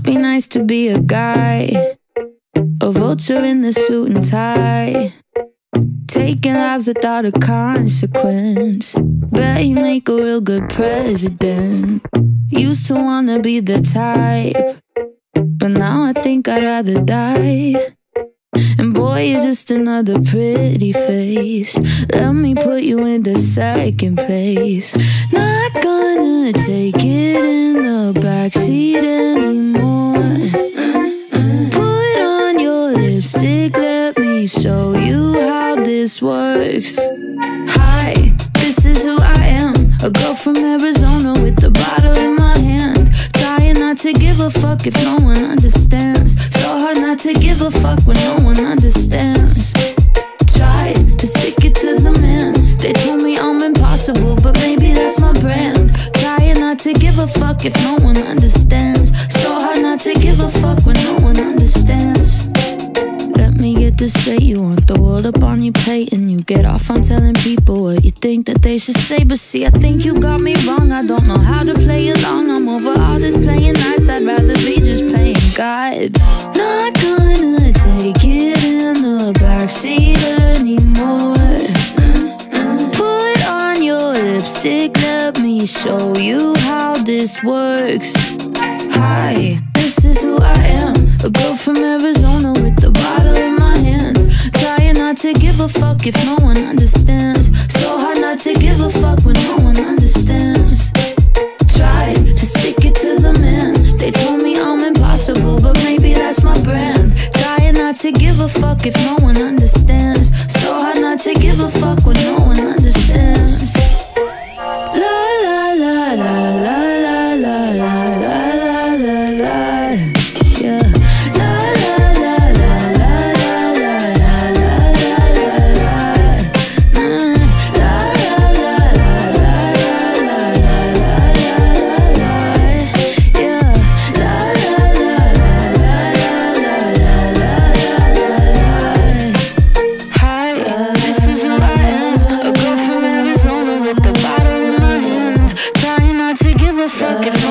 be nice to be a guy. A vulture in the suit and tie. Taking lives without a consequence. Bet he make a real good president. Used to wanna be the type. But now I think I'd rather die. And boy, you're just another pretty face. Let me put you into second place. Not gonna take it in lipstick, let me show you how this works. Hi, this is who I am. A girl from Arizona with a bottle in my hand. Trying not to give a fuck if no one understands. So hard not to give a fuck when no one understands. Tried to stick it to the man. They told me I'm impossible, but maybe that's my brand. Trying not to give a fuck if no one understands. This straight. You want the world up on your plate, and you get off on telling people what you think that they should say. But see, I think you got me wrong. I don't know how to play along. I'm over all this playing nice. I'd rather be just playing God. Not gonna take it in the backseat anymore. Put on your lipstick, let me show you how this works. Hi, this is who I am. A girl from Arizona with a bottle in if no one understands. So hard not to give a fuck when no one understands. Tried to stick it to the man. They told me I'm impossible, but maybe that's my brand. Trying not to give a fuck if no one understands. So hard not to give a fuck. motherfucking